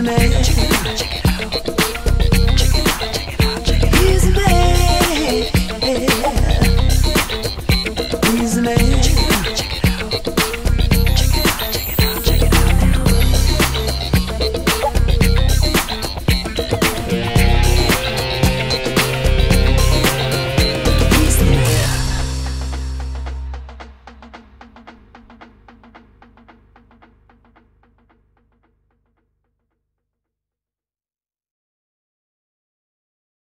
Isn't it?